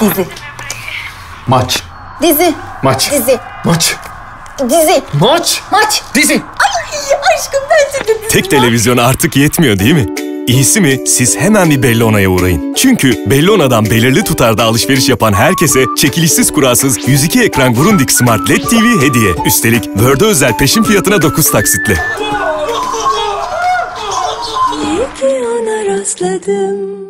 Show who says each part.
Speaker 1: Dizi.
Speaker 2: Maç.
Speaker 1: Dizi.
Speaker 2: Maç.
Speaker 1: Dizi.
Speaker 2: Maç.
Speaker 1: Dizi.
Speaker 2: Maç.
Speaker 1: Maç.
Speaker 2: Dizi.
Speaker 1: Ay aşkım ben. de dizi.
Speaker 3: Tek televizyon artık yetmiyor değil mi? İyisi mi siz hemen bir Bellona'ya uğrayın. Çünkü Bellona'dan belirli tutarda alışveriş yapan herkese çekilişsiz kurasız 102 ekran Grundig Smart LED TV hediye. Üstelik Word'e özel peşin fiyatına 9 taksitle.
Speaker 4: İyi ki ona rastladım